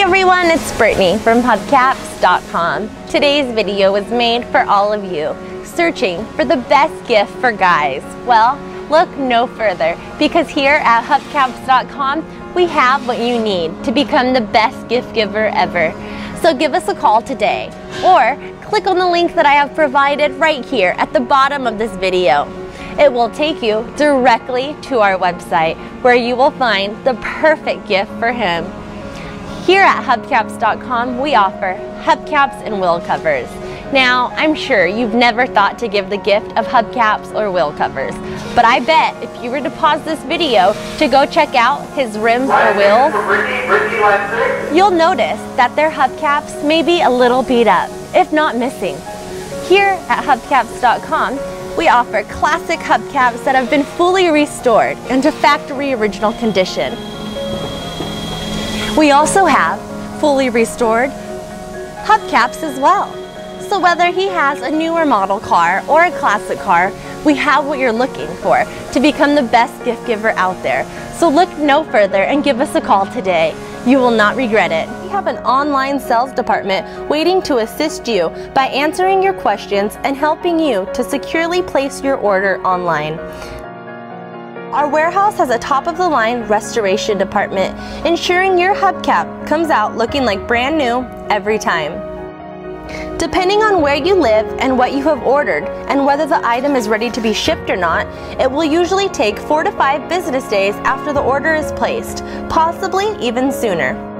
everyone, it's Brittany from hubcaps.com. Today's video was made for all of you searching for the best gift for guys. Well, look no further because here at hubcaps.com we have what you need to become the best gift giver ever. So give us a call today or click on the link that I have provided right here at the bottom of this video. It will take you directly to our website where you will find the perfect gift for him. Here at hubcaps.com, we offer hubcaps and wheel covers. Now, I'm sure you've never thought to give the gift of hubcaps or wheel covers, but I bet if you were to pause this video to go check out his rims or wheels, you'll notice that their hubcaps may be a little beat up, if not missing. Here at hubcaps.com, we offer classic hubcaps that have been fully restored into factory original condition. We also have fully restored hubcaps as well. So whether he has a newer model car or a classic car, we have what you're looking for to become the best gift giver out there. So look no further and give us a call today. You will not regret it. We have an online sales department waiting to assist you by answering your questions and helping you to securely place your order online. Our warehouse has a top-of-the-line restoration department, ensuring your hubcap comes out looking like brand new every time. Depending on where you live and what you have ordered and whether the item is ready to be shipped or not, it will usually take 4 to 5 business days after the order is placed, possibly even sooner.